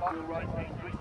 Your right knee